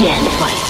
Stand by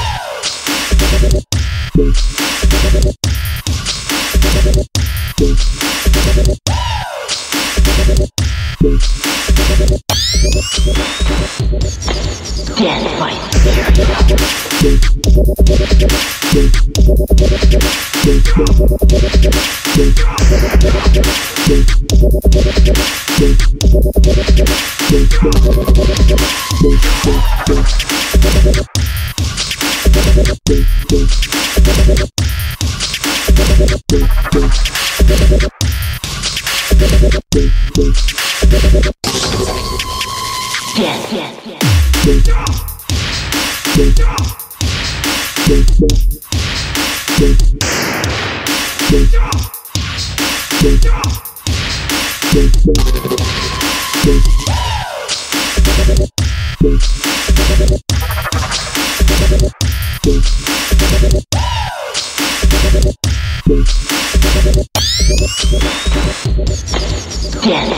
Stand by. Stand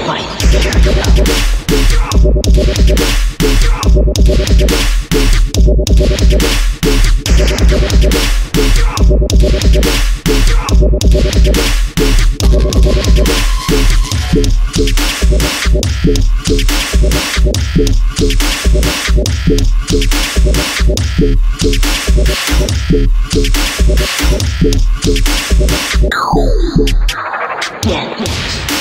by Stand, stand.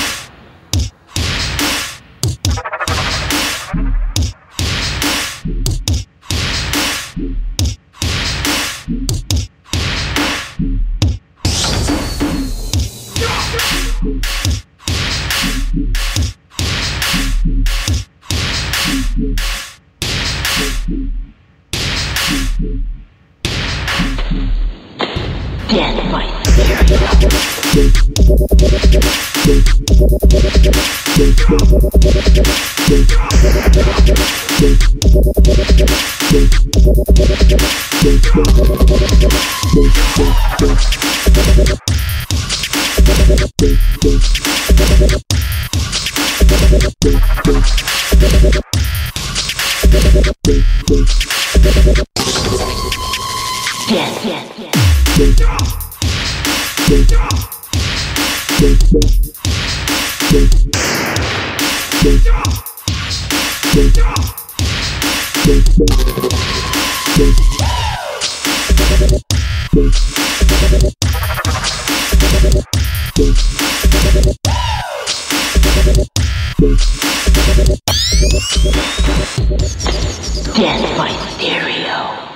Stand, stand, stand. Stand by stereo.